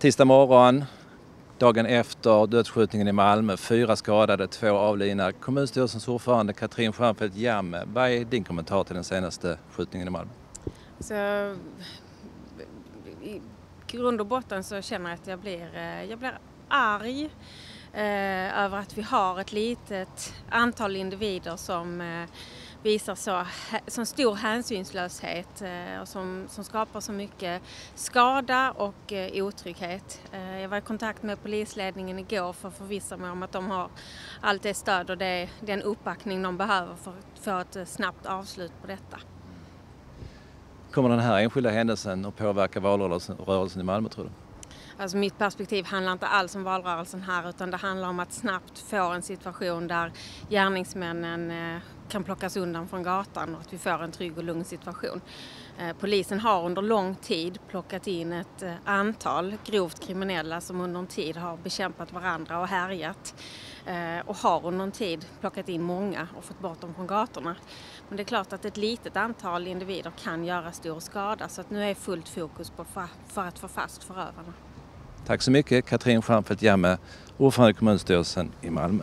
Tisdag morgon, dagen efter dödsskjutningen i Malmö, fyra skadade, två avlidna. Kommunstyrelsens ordförande Katrin Stjernfeldt Jammeh, vad är din kommentar till den senaste skjutningen i Malmö? Så, I grund och botten så känner jag att jag blir, eh, jag blir arg eh, över att vi har ett litet antal individer som eh, visar så, så stor hänsynslöshet eh, och som, som skapar så mycket skada och eh, otrygghet. Eh, jag var i kontakt med polisledningen igår för att förvissa mig om att de har allt det stöd och det, den uppbackning de behöver för att få ett snabbt avslut på detta. Kommer den här enskilda händelsen att påverka valrörelsen i Malmö tror du? Alltså mitt perspektiv handlar inte alls om valrörelsen här utan det handlar om att snabbt få en situation där gärningsmännen kan plockas undan från gatan och att vi får en trygg och lugn situation. Eh, polisen har under lång tid plockat in ett eh, antal grovt kriminella som under en tid har bekämpat varandra och härjat och har under en tid plockat in många och fått bort dem från gatorna. Men det är klart att ett litet antal individer kan göra stor skada så att nu är fullt fokus på för att få fast förövarna. Tack så mycket Katrin Stjernfeldt Jammeh, ordförande i kommunstyrelsen i Malmö.